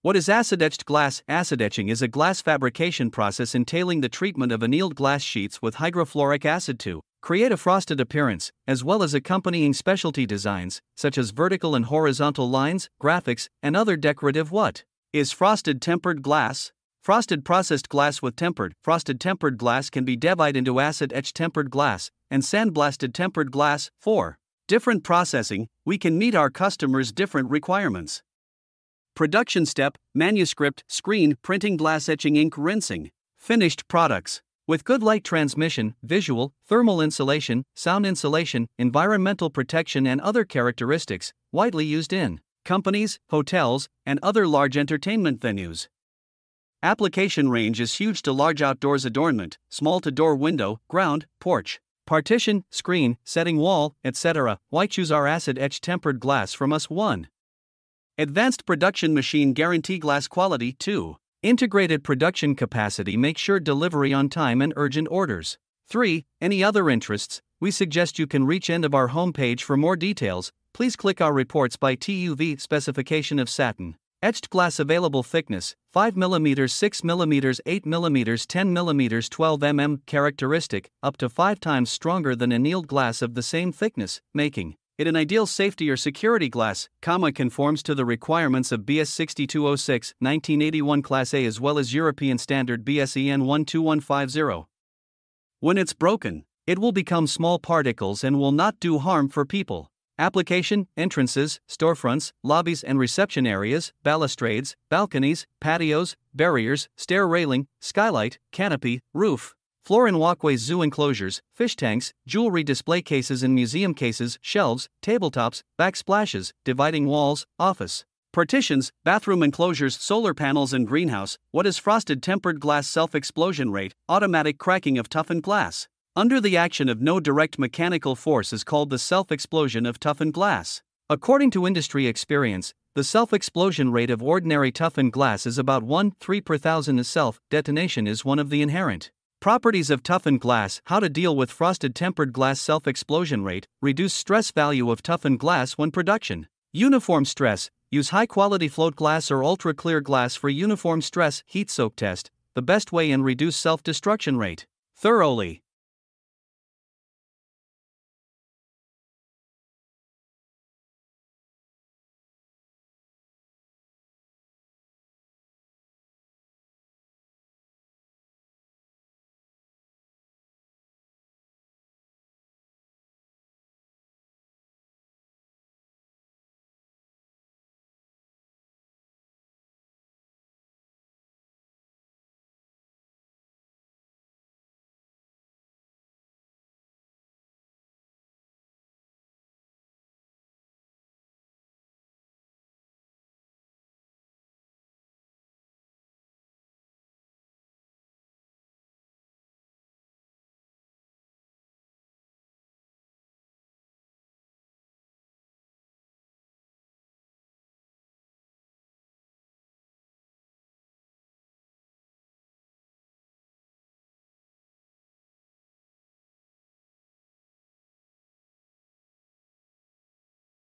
What is acid etched glass? Acid etching is a glass fabrication process entailing the treatment of annealed glass sheets with hydrofluoric acid to create a frosted appearance, as well as accompanying specialty designs, such as vertical and horizontal lines, graphics, and other decorative what? Is frosted tempered glass? Frosted processed glass with tempered, frosted tempered glass can be divided into acid etched tempered glass, and sandblasted tempered glass. 4. Different processing, we can meet our customers' different requirements. Production step, manuscript, screen, printing, glass etching, ink, rinsing. Finished products. With good light transmission, visual, thermal insulation, sound insulation, environmental protection, and other characteristics, widely used in companies, hotels, and other large entertainment venues. Application range is huge to large outdoors adornment, small to door window, ground, porch, partition, screen, setting wall, etc. Why choose our acid etched tempered glass from us? 1. Advanced production machine guarantee glass quality 2. Integrated production capacity make sure delivery on time and urgent orders. 3. Any other interests, we suggest you can reach end of our homepage for more details. Please click our reports by TUV specification of satin. Etched glass available thickness 5 mm, 6 mm, 8 mm, 10 mm, 12 mm characteristic, up to 5 times stronger than annealed glass of the same thickness, making it an ideal safety or security glass, comma conforms to the requirements of BS 6206 1981 Class A as well as European Standard BSEN 12150. When it's broken, it will become small particles and will not do harm for people. Application, entrances, storefronts, lobbies and reception areas, balustrades, balconies, patios, barriers, stair railing, skylight, canopy, roof. Floor and walkways, zoo enclosures, fish tanks, jewelry display cases and museum cases, shelves, tabletops, backsplashes, dividing walls, office. Partitions, bathroom enclosures, solar panels, and greenhouse. What is frosted tempered glass self explosion rate? Automatic cracking of toughened glass. Under the action of no direct mechanical force is called the self explosion of toughened glass. According to industry experience, the self explosion rate of ordinary toughened glass is about 1 3 per thousand. Self detonation is one of the inherent Properties of toughened glass How to deal with frosted tempered glass self explosion rate, reduce stress value of toughened glass when production. Uniform stress Use high quality float glass or ultra clear glass for uniform stress heat soak test, the best way and reduce self destruction rate. Thoroughly.